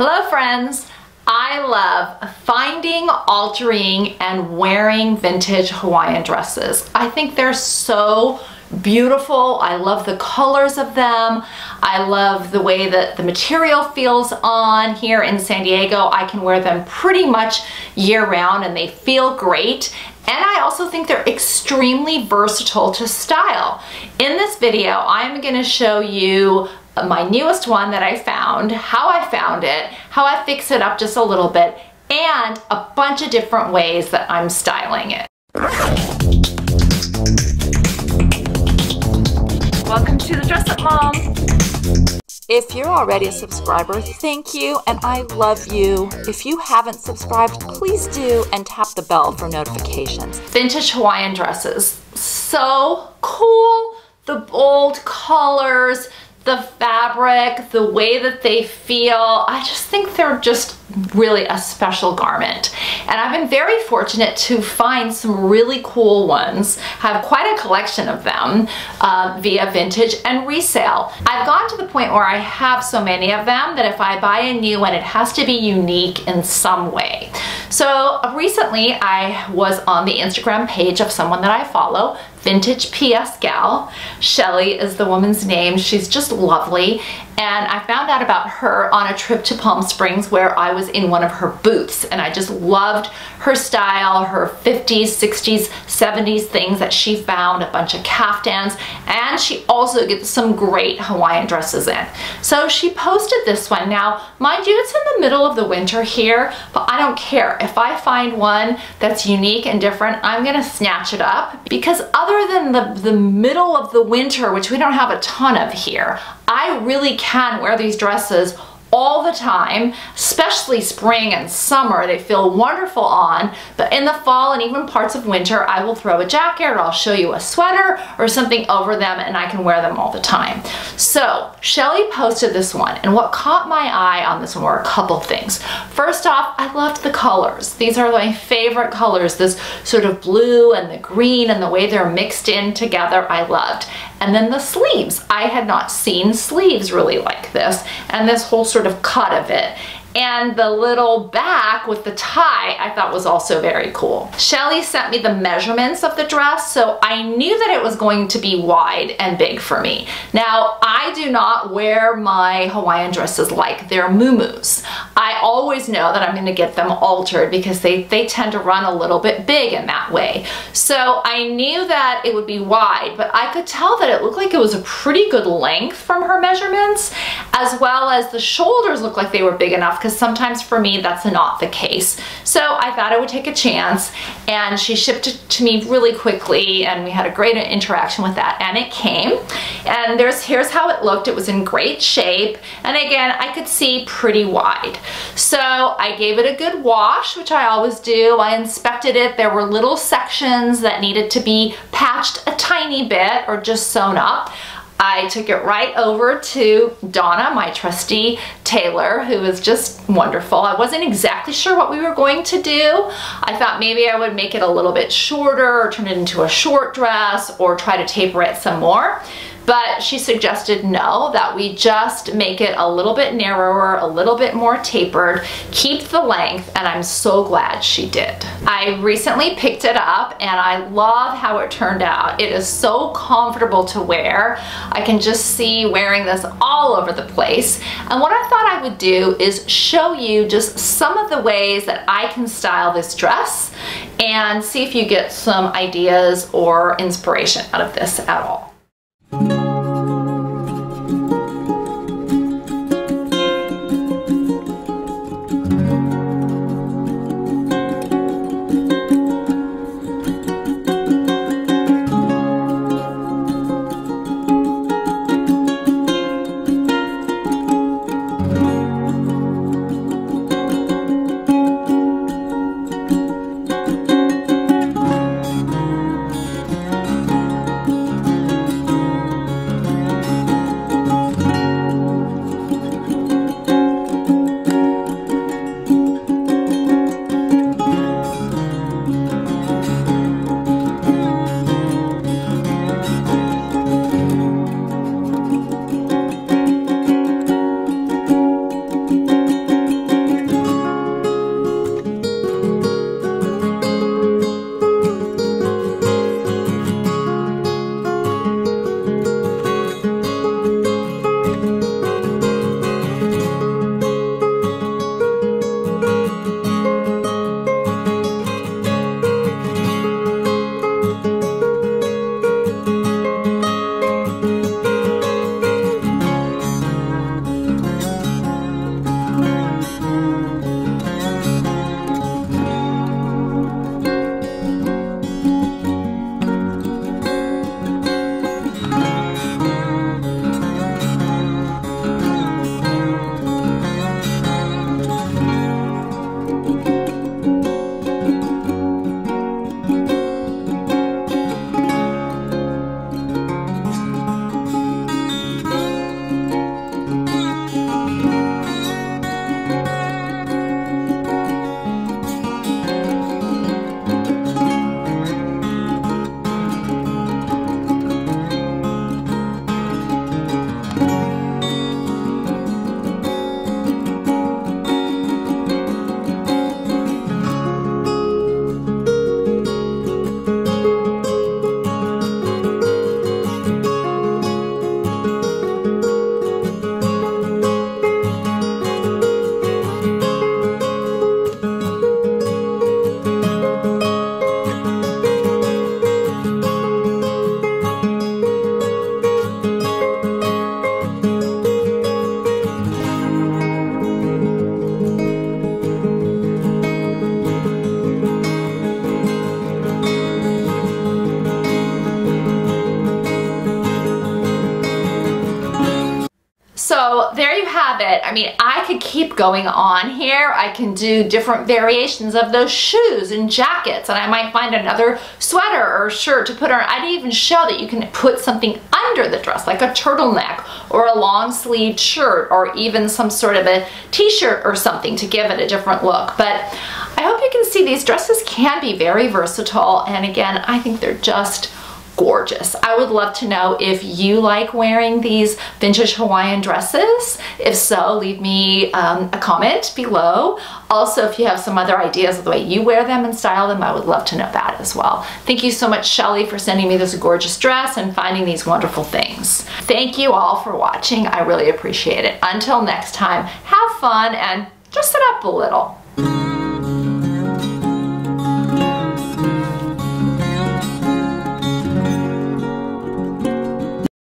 Hello friends! I love finding, altering, and wearing vintage Hawaiian dresses. I think they're so beautiful. I love the colors of them. I love the way that the material feels on here in San Diego. I can wear them pretty much year round and they feel great. And I also think they're extremely versatile to style. In this video, I'm gonna show you my newest one that I found, how I found it, how I fix it up just a little bit, and a bunch of different ways that I'm styling it. Welcome to the Dress Up Mom. If you're already a subscriber, thank you and I love you. If you haven't subscribed, please do and tap the bell for notifications. Vintage Hawaiian dresses, so cool. The bold colors, the fabric, the way that they feel. I just think they're just really a special garment. And I've been very fortunate to find some really cool ones, I have quite a collection of them uh, via vintage and resale. I've gone to the point where I have so many of them that if I buy a new one, it has to be unique in some way. So uh, recently I was on the Instagram page of someone that I follow, Vintage PS Gal. Shelly is the woman's name. She's just lovely. And I found out about her on a trip to Palm Springs where I was in one of her booths and I just loved her style, her 50s, 60s, 70s things that she found, a bunch of caftans, and she also gets some great Hawaiian dresses in. So she posted this one. Now, mind you, it's in the middle of the winter here, but I don't care. If I find one that's unique and different, I'm gonna snatch it up because other than the, the middle of the winter, which we don't have a ton of here, I really can wear these dresses all the time, especially spring and summer. They feel wonderful on, but in the fall and even parts of winter, I will throw a jacket or I'll show you a sweater or something over them and I can wear them all the time. So Shelly posted this one and what caught my eye on this one were a couple things. First off, I loved the colors. These are my favorite colors, this sort of blue and the green and the way they're mixed in together, I loved. And then the sleeves. I had not seen sleeves really like this and this whole sort of cut of it and the little back with the tie I thought was also very cool. Shelly sent me the measurements of the dress so I knew that it was going to be wide and big for me. Now I do not wear my Hawaiian dresses like they're muumuus. I always know that I'm going to get them altered because they, they tend to run a little bit big in that way. So I knew that it would be wide but I could tell that it looked like it was a pretty good length from her measurements as well as the shoulders looked like they were big enough because sometimes for me that's not the case. So I thought I would take a chance and she shipped it to me really quickly and we had a great interaction with that and it came and there's here's how it looked. It was in great shape and again I could see pretty wide. So I gave it a good wash which I always do. I inspected it. There were little sections that needed to be patched a tiny bit or just sewn up. I took it right over to Donna, my trusty tailor, who is just wonderful. I wasn't exactly sure what we were going to do. I thought maybe I would make it a little bit shorter or turn it into a short dress or try to taper it some more but she suggested no, that we just make it a little bit narrower, a little bit more tapered, keep the length, and I'm so glad she did. I recently picked it up and I love how it turned out. It is so comfortable to wear. I can just see wearing this all over the place. And what I thought I would do is show you just some of the ways that I can style this dress and see if you get some ideas or inspiration out of this at all. It. I mean, I could keep going on here. I can do different variations of those shoes and jackets, and I might find another sweater or shirt to put on. I didn't even show that you can put something under the dress, like a turtleneck or a long sleeved shirt or even some sort of a t-shirt or something to give it a different look. But I hope you can see these dresses can be very versatile. And again, I think they're just gorgeous. I would love to know if you like wearing these vintage Hawaiian dresses. If so, leave me um, a comment below. Also, if you have some other ideas of the way you wear them and style them, I would love to know that as well. Thank you so much, Shelly, for sending me this gorgeous dress and finding these wonderful things. Thank you all for watching. I really appreciate it. Until next time, have fun and just sit up a little.